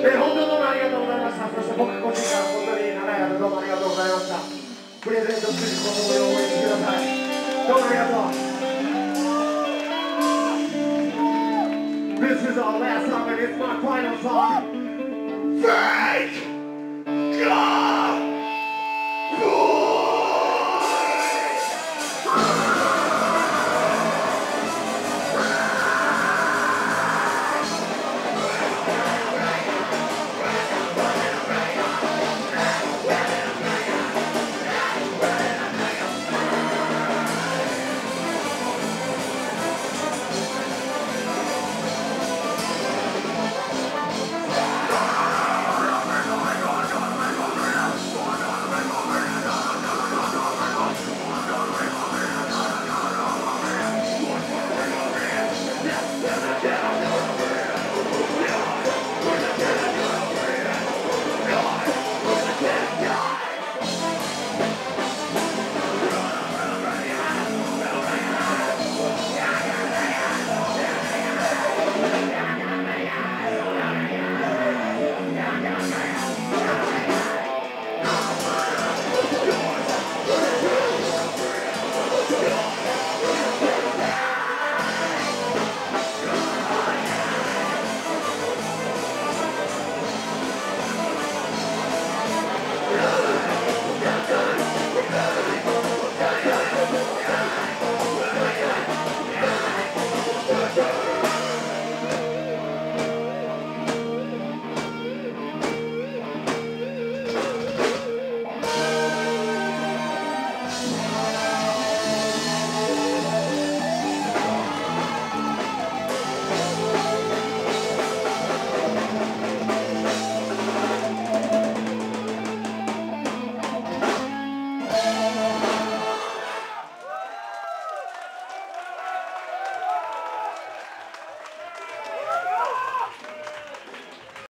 本当どうもありがとうございました。そして僕個人から本当に長い間どうもありがとうございました。プレゼントする子供を応援してください。どうもありがとう。This is our last song and it's my final song. Fake!